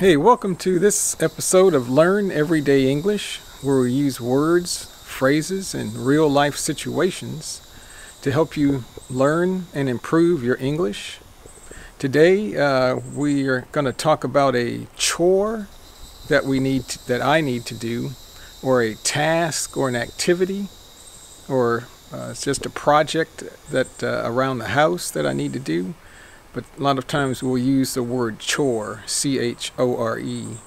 Hey, welcome to this episode of Learn Everyday English, where we use words, phrases, and real life situations to help you learn and improve your English. Today, uh, we are going to talk about a chore that we need to, that I need to do, or a task, or an activity, or uh, it's just a project that uh, around the house that I need to do but a lot of times we'll use the word chore, C H O R E.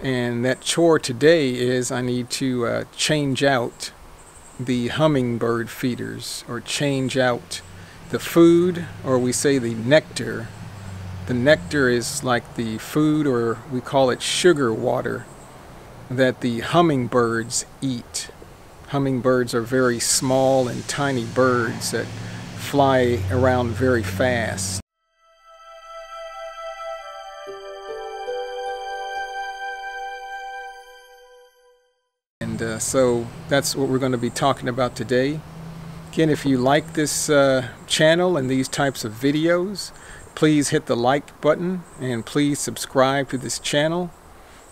And that chore today is I need to uh, change out the hummingbird feeders or change out the food, or we say the nectar. The nectar is like the food, or we call it sugar water, that the hummingbirds eat. Hummingbirds are very small and tiny birds that fly around very fast. So that's what we're going to be talking about today. Again, if you like this uh, channel and these types of videos, please hit the like button and please subscribe to this channel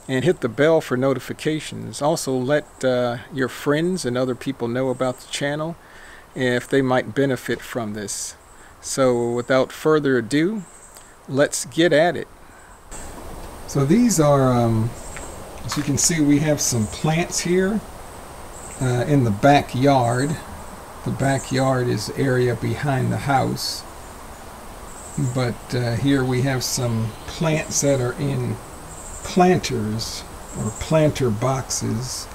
and hit the bell for notifications. Also, let uh, your friends and other people know about the channel if they might benefit from this. So, without further ado, let's get at it. So, these are um, as you can see, we have some plants here uh, in the backyard. The backyard is area behind the house. But uh, here we have some plants that are in planters or planter boxes.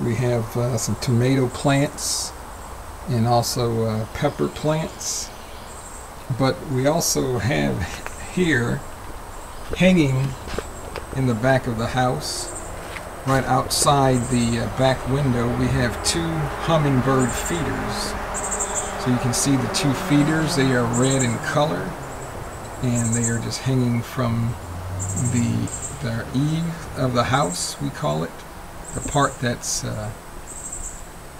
We have uh, some tomato plants and also uh, pepper plants. But we also have here hanging in the back of the house. Right outside the uh, back window we have two hummingbird feeders. So you can see the two feeders, they are red in color and they are just hanging from the, the eave of the house, we call it. The part that's uh,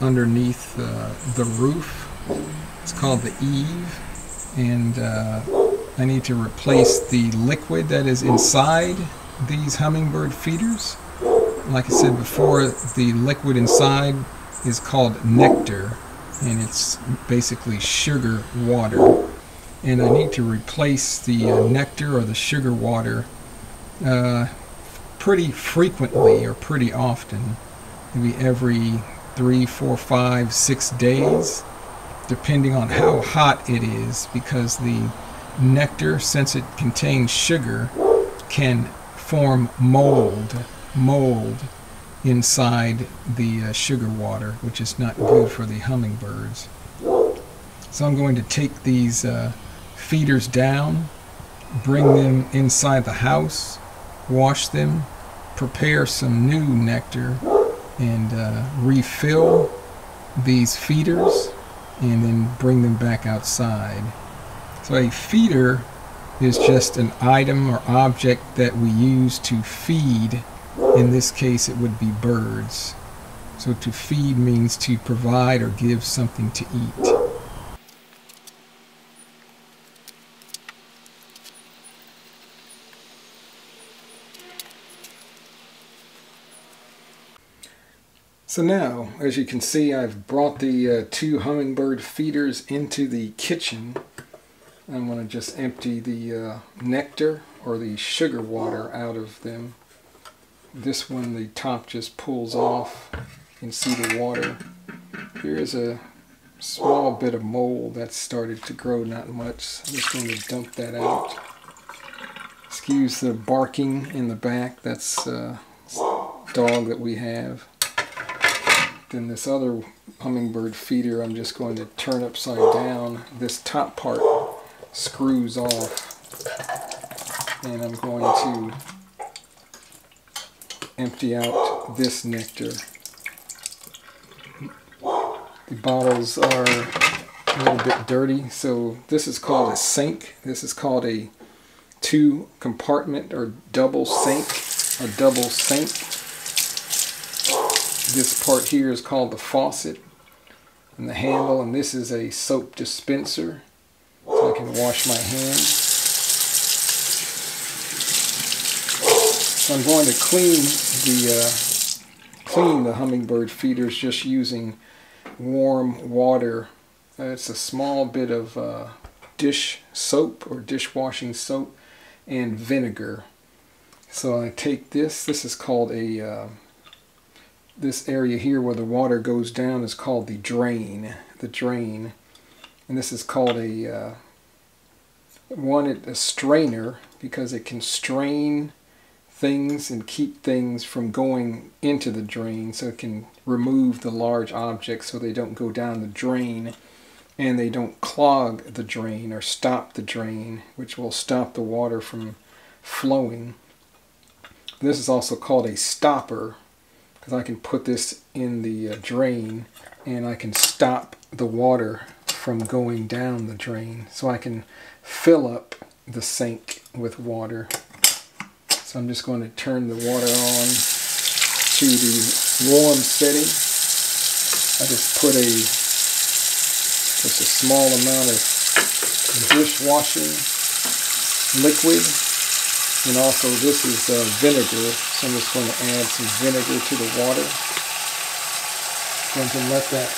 underneath uh, the roof. It's called the eave. And uh, I need to replace the liquid that is inside these hummingbird feeders. Like I said before, the liquid inside is called nectar and it's basically sugar water. And I need to replace the uh, nectar or the sugar water uh, pretty frequently or pretty often. Maybe every three, four, five, six days, depending on how hot it is, because the nectar, since it contains sugar, can form mold, mold inside the uh, sugar water, which is not good for the hummingbirds. So I'm going to take these uh, feeders down, bring them inside the house, wash them, prepare some new nectar, and uh, refill these feeders, and then bring them back outside. So a feeder is just an item or object that we use to feed. In this case, it would be birds. So to feed means to provide or give something to eat. So now, as you can see, I've brought the uh, two hummingbird feeders into the kitchen I'm going to just empty the uh, nectar or the sugar water out of them. This one, the top just pulls off. You can see the water. Here is a small bit of mold that started to grow, not much. I'm just going to dump that out. Excuse the barking in the back. That's uh, a dog that we have. Then this other hummingbird feeder, I'm just going to turn upside down. This top part screws off and I'm going to empty out this nectar. The bottles are a little bit dirty so this is called a sink. This is called a two compartment or double sink a double sink. This part here is called the faucet and the handle and this is a soap dispenser so I can wash my hands. So I'm going to clean the uh, clean the hummingbird feeders just using warm water. Uh, it's a small bit of uh, dish soap or dishwashing soap and vinegar. So I take this. This is called a uh, this area here where the water goes down is called the drain. The drain, and this is called a uh, one a strainer because it can strain things and keep things from going into the drain so it can remove the large objects so they don't go down the drain and they don't clog the drain or stop the drain which will stop the water from flowing. This is also called a stopper because I can put this in the uh, drain and I can stop the water from going down the drain so I can fill up the sink with water so I'm just going to turn the water on to the warm setting. I just put a just a small amount of dishwashing liquid and also this is uh, vinegar so I'm just going to add some vinegar to the water. Going to let that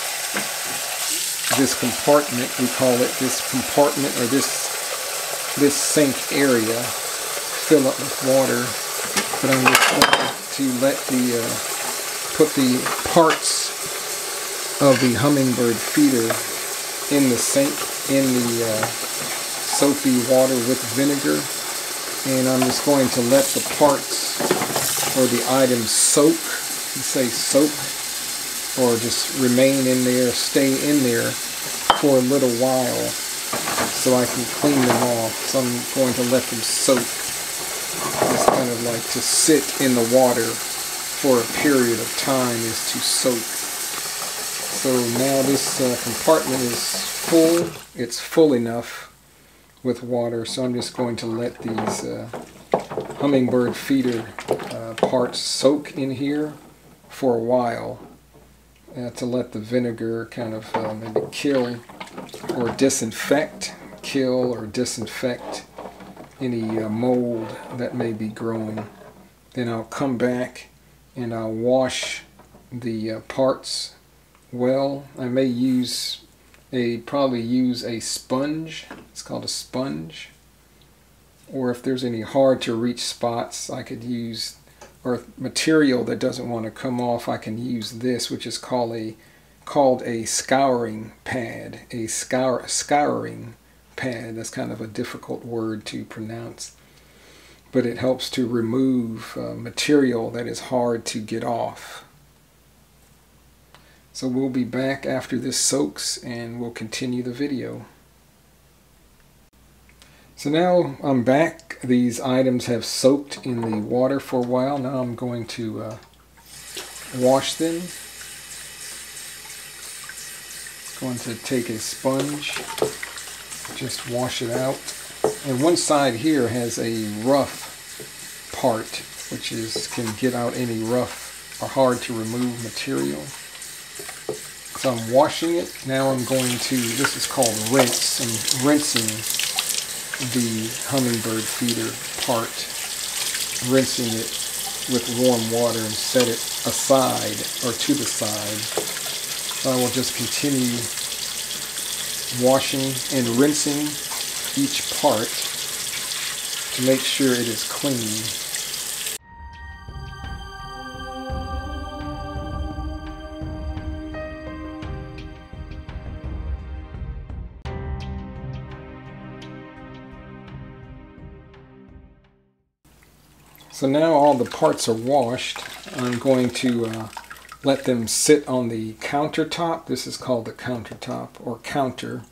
this compartment we call it this compartment or this this sink area fill up with water, but I'm just going to let the, uh, put the parts of the hummingbird feeder in the sink, in the uh, soapy water with vinegar, and I'm just going to let the parts or the items soak, you say soak, or just remain in there, stay in there for a little while so I can clean them off. So I'm going to let them soak kind of like to sit in the water for a period of time is to soak. So now this uh, compartment is full. It's full enough with water, so I'm just going to let these uh, hummingbird feeder uh, parts soak in here for a while uh, to let the vinegar kind of uh, maybe kill or disinfect, kill or disinfect any uh, mold that may be growing. Then I'll come back and I'll wash the uh, parts well. I may use a probably use a sponge. It's called a sponge. Or if there's any hard to reach spots, I could use or material that doesn't want to come off, I can use this, which is called a called a scouring pad, a scour scouring That's kind of a difficult word to pronounce. But it helps to remove uh, material that is hard to get off. So we'll be back after this soaks and we'll continue the video. So now I'm back. These items have soaked in the water for a while. Now I'm going to uh, wash them. Going to take a sponge just wash it out. And one side here has a rough part, which is can get out any rough or hard to remove material. So I'm washing it. Now I'm going to, this is called rinse. I'm rinsing the hummingbird feeder part, rinsing it with warm water and set it aside or to the side. So I will just continue washing and rinsing each part to make sure it is clean. So now all the parts are washed. I'm going to uh, let them sit on the countertop. This is called the countertop or counter.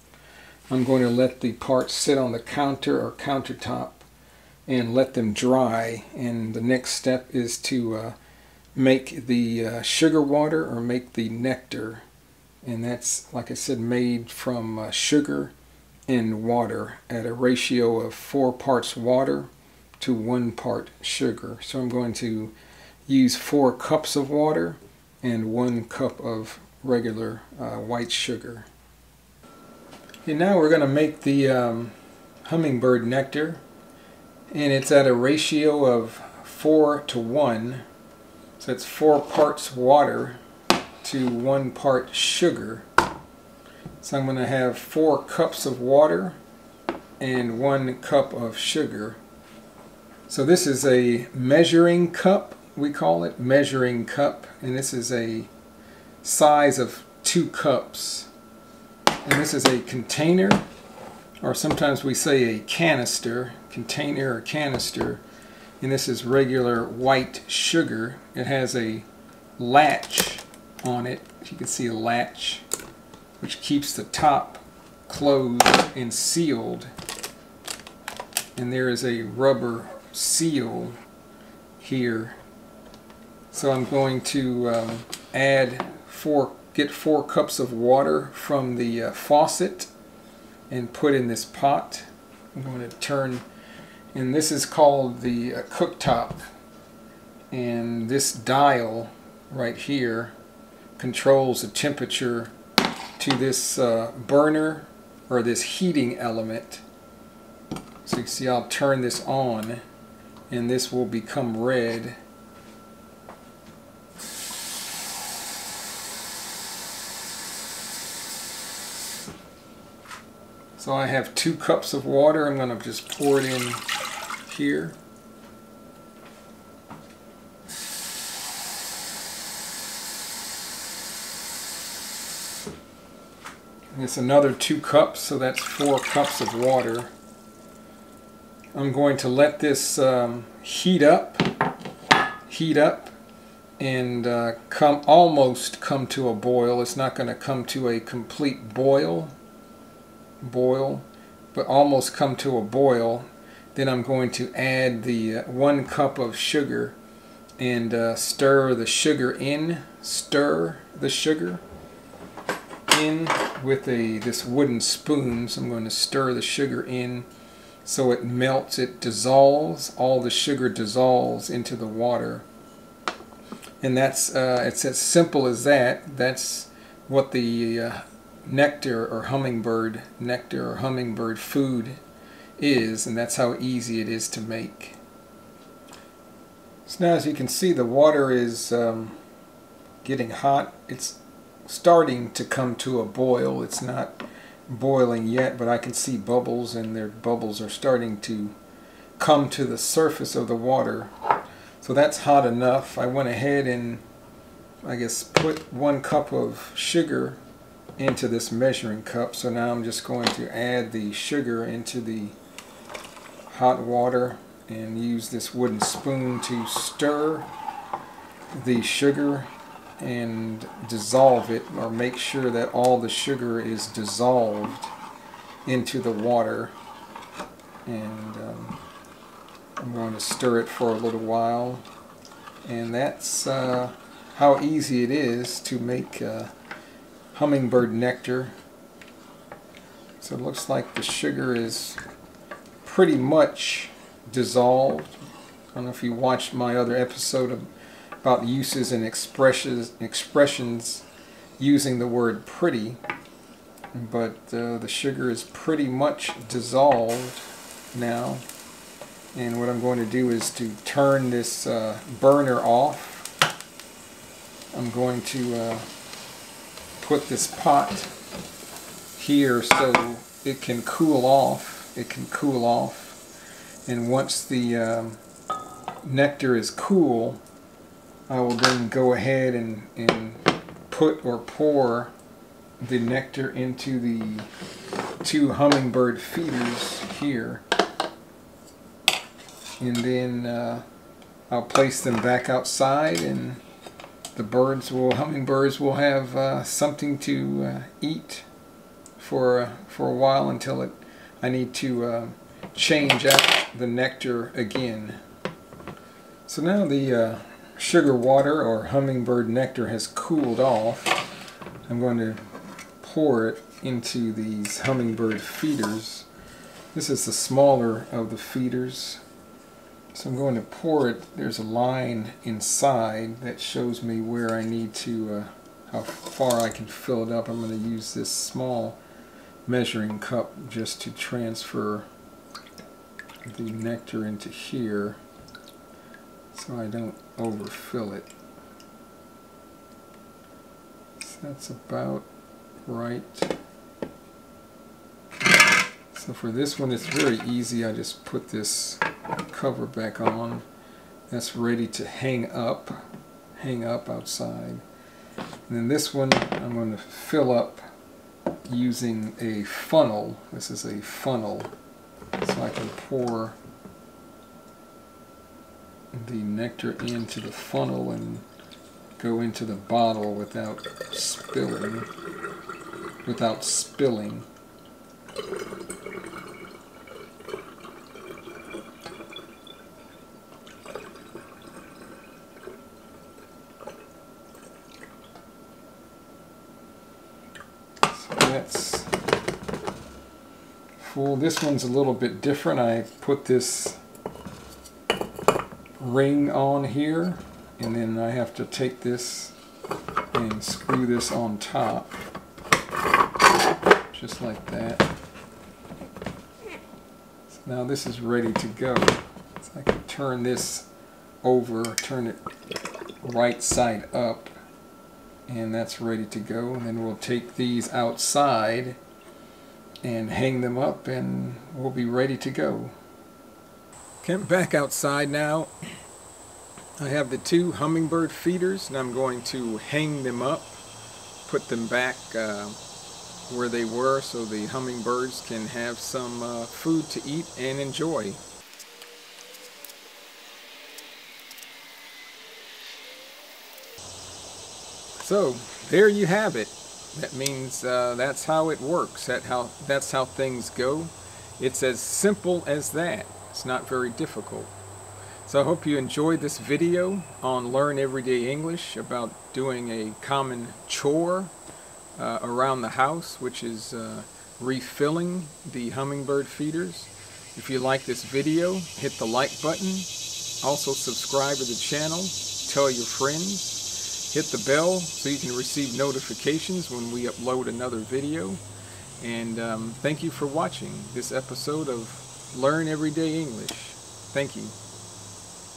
I'm going to let the parts sit on the counter or countertop and let them dry. And the next step is to uh, make the uh, sugar water or make the nectar. And that's, like I said, made from uh, sugar and water at a ratio of four parts water to one part sugar. So I'm going to use four cups of water and one cup of regular uh, white sugar. And now we're going to make the um, hummingbird nectar and it's at a ratio of 4 to 1. So it's 4 parts water to 1 part sugar. So I'm going to have 4 cups of water and 1 cup of sugar. So this is a measuring cup, we call it, measuring cup. And this is a size of 2 cups. And this is a container, or sometimes we say a canister, container or canister and this is regular white sugar. It has a latch on it. You can see a latch which keeps the top closed and sealed. And there is a rubber seal here. So I'm going to um, add four, get four cups of water from the uh, faucet and put in this pot. I'm going to turn and this is called the uh, cooktop. And this dial right here controls the temperature to this uh, burner or this heating element. So you see I'll turn this on and this will become red So I have two cups of water. I'm going to just pour it in here. And it's another two cups, so that's four cups of water. I'm going to let this um, heat up, heat up, and uh, come almost come to a boil. It's not going to come to a complete boil, boil, but almost come to a boil. Then I'm going to add the uh, one cup of sugar and uh, stir the sugar in, stir the sugar in with a this wooden spoon. So I'm going to stir the sugar in so it melts, it dissolves, all the sugar dissolves into the water. And that's, uh, it's as simple as that. That's what the uh, nectar or hummingbird nectar or hummingbird food is and that's how easy it is to make. So now as you can see the water is um, getting hot. It's starting to come to a boil. It's not boiling yet but I can see bubbles and their bubbles are starting to come to the surface of the water. So that's hot enough. I went ahead and I guess put one cup of sugar into this measuring cup. So now I'm just going to add the sugar into the hot water and use this wooden spoon to stir the sugar and dissolve it or make sure that all the sugar is dissolved into the water and um, I'm going to stir it for a little while and that's uh, how easy it is to make uh, hummingbird nectar. So it looks like the sugar is pretty much dissolved. I don't know if you watched my other episode about uses and expressions, expressions using the word pretty, but uh, the sugar is pretty much dissolved now. And what I'm going to do is to turn this uh, burner off. I'm going to uh, put this pot here so it can cool off. It can cool off. And once the um, nectar is cool, I will then go ahead and, and put or pour the nectar into the two hummingbird feeders here. And then uh, I'll place them back outside and the birds will, hummingbirds will have uh, something to uh, eat for uh, for a while until it. I need to uh, change out the nectar again. So now the uh, sugar water or hummingbird nectar has cooled off. I'm going to pour it into these hummingbird feeders. This is the smaller of the feeders. So I'm going to pour it. There's a line inside that shows me where I need to, uh, how far I can fill it up. I'm going to use this small measuring cup just to transfer the nectar into here. so I don't overfill it. So that's about right. So for this one it's very easy. I just put this cover back on. That's ready to hang up, hang up outside. And then this one I'm going to fill up using a funnel. This is a funnel so I can pour the nectar into the funnel and go into the bottle without spilling without spilling that's full this one's a little bit different. I put this ring on here and then I have to take this and screw this on top just like that. So now this is ready to go. So I can turn this over turn it right side up and that's ready to go and then we'll take these outside and hang them up and we'll be ready to go Okay, back outside now. I have the two hummingbird feeders and I'm going to hang them up, put them back uh, where they were so the hummingbirds can have some uh, food to eat and enjoy. So there you have it. That means uh, that's how it works. That how that's how things go. It's as simple as that. It's not very difficult. So I hope you enjoyed this video on Learn Everyday English about doing a common chore uh, around the house, which is uh, refilling the hummingbird feeders. If you like this video, hit the like button. Also subscribe to the channel. Tell your friends. Hit the bell so you can receive notifications when we upload another video. And um, thank you for watching this episode of Learn Everyday English. Thank you.